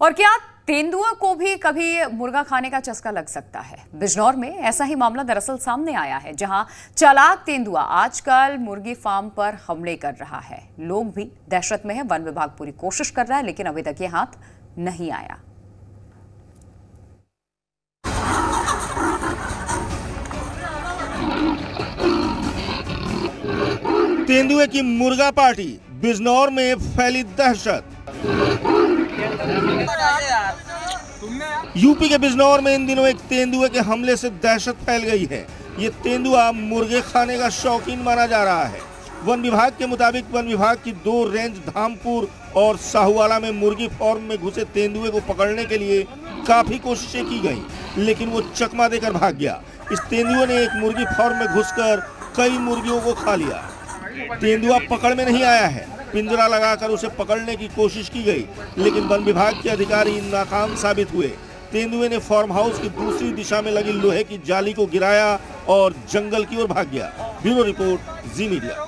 और क्या तेंदुआ को भी कभी मुर्गा खाने का चस्का लग सकता है? बिजनौर में ऐसा ही मामला दरअसल सामने आया है, जहाँ चालाक तेंदुआ आजकल मुर्गी फार्म पर हमले कर रहा है। लोग भी दहशत में है, वन विभाग पूरी कोशिश कर रहा है, लेकिन अभी तक ये हाथ नहीं आया। तेंदुए की मुर्गा पार्टी बिजनौर में फैली दहशत। यूपी के बिजनौर में इन दिनों एक तेंदुए के हमले से दहशत फैल गई है। ये तेंदुआ मुर्गे खाने का शौकीन माना जा रहा है। वन विभाग के मुताबिक वन विभाग की दो रेंज धामपुर और साहुवाला में मुर्गी फार्म में घुसे तेंदुए को पकड़ने के लिए काफ़ी कोशिशें की गई, लेकिन वो चकमा देकर भाग गया। इस तेंदुए ने एक मुर्गी फार्म में घुसकर कई मुर्गियों को खा लिया। तेंदुआ पकड़ में नहीं आया है। पिंजरा लगाकर उसे पकड़ने की कोशिश की गई, लेकिन वन विभाग के अधिकारी नाकाम साबित हुए। तेंदुए ने फार्म हाउस की दूसरी दिशा में लगी लोहे की जाली को गिराया और जंगल की ओर भाग गया। Bureau report, Zee Media.